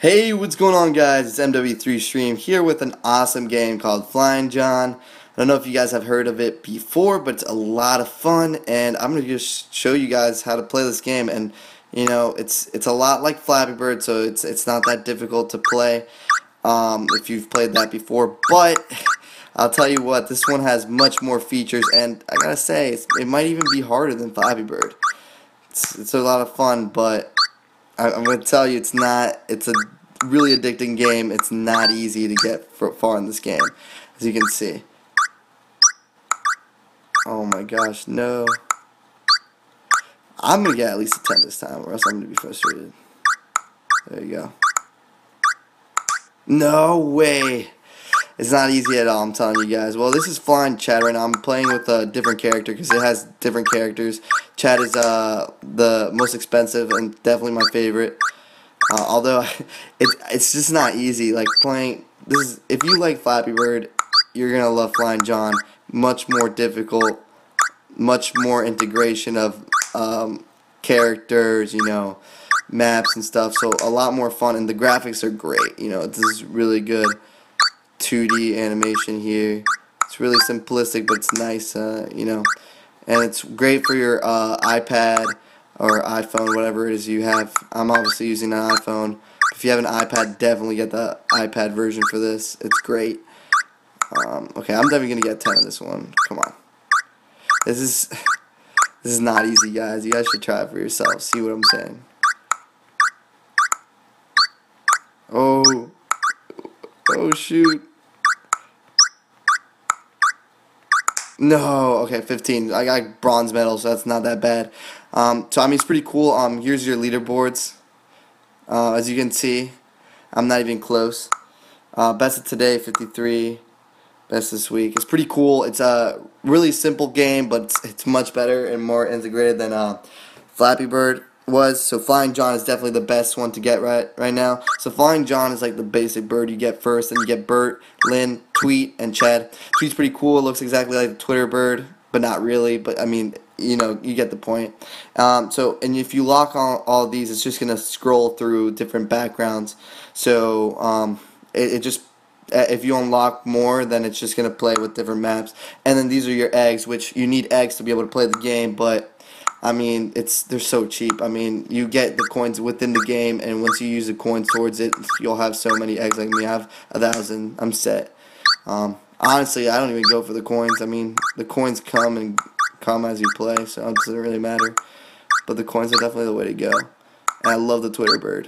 Hey, what's going on guys? It's MW3 Stream here with an awesome game called Flying John. I don't know if you guys have heard of it before, but it's a lot of fun and I'm going to just show you guys how to play this game and you know, it's it's a lot like Flappy Bird, so it's it's not that difficult to play um, if you've played that before, but I'll tell you what, this one has much more features and I got to say, it might even be harder than Flappy Bird. It's, it's a lot of fun, but I, am to tell you, it's not. It's a really addicting game. It's not easy to get far in this game, as you can see. Oh my gosh, no. I'm to get at least a 10 this time, or else I'm to be frustrated. There you go. No way. It's not easy at all, I'm telling you guys. Well, this is Flying Chad right now. I'm playing with a different character because it has different characters. Chad is uh, the most expensive and definitely my favorite. Uh, although, it, it's just not easy. Like, playing... this is If you like Flappy Bird, you're going to love Flying John. Much more difficult. Much more integration of um, characters, you know, maps and stuff. So, a lot more fun. And the graphics are great. You know, this is really good. 2D animation here. It's really simplistic, but it's nice, uh, you know. And it's great for your uh, iPad or iPhone, whatever it is you have. I'm obviously using an iPhone. If you have an iPad, definitely get the iPad version for this. It's great. Um, okay, I'm definitely gonna get 10 on this one. Come on. This is this is not easy, guys. You guys should try it for yourself. See what I'm saying? Oh, oh shoot. No, okay, 15. I got bronze medal, so that's not that bad. Um, so, I mean, it's pretty cool. Um, here's your leaderboards. Uh, as you can see, I'm not even close. Uh, best of today, 53. Best this week. It's pretty cool. It's a really simple game, but it's, it's much better and more integrated than uh, Flappy Bird was. So Flying John is definitely the best one to get right right now. So Flying John is like the basic bird you get first. and you get Bert, Lynn, Tweet, and Chad. Tweet's pretty cool. It looks exactly like the Twitter bird, but not really. But I mean, you know, you get the point. Um, so, and if you lock on all these, it's just to scroll through different backgrounds. So, um, it, it just uh, if you unlock more, then it's just to play with different maps. And then these are your eggs, which you need eggs to be able to play the game, but I mean, it's they're so cheap. I mean, you get the coins within the game, and once you use the coins towards it, you'll have so many eggs. Like me, I have a thousand. I'm set. Um, honestly, I don't even go for the coins. I mean, the coins come and come as you play, so it doesn't really matter. But the coins are definitely the way to go. And I love the Twitter bird.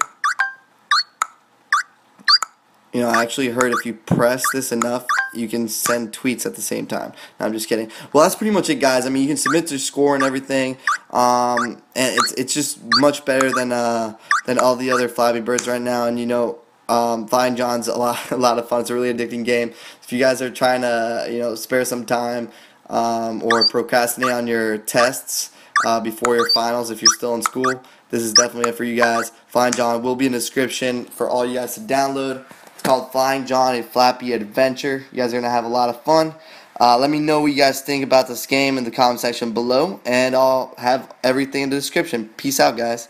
You know, I actually heard if you press this enough, you can send tweets at the same time. No, I'm just kidding. Well, that's pretty much it, guys. I mean, you can submit your score and everything, um, and it's it's just much better than uh, than all the other Flappy Birds right now. And you know, um, Flying John's a lot a lot of fun. It's a really addicting game. If you guys are trying to you know spare some time um, or procrastinate on your tests uh, before your finals, if you're still in school, this is definitely it for you guys. Flying John will be in the description for all you guys to download. It's called Flying John a Flappy Adventure. You guys are going to have a lot of fun. Uh, let me know what you guys think about this game in the comment section below, and I'll have everything in the description. Peace out, guys.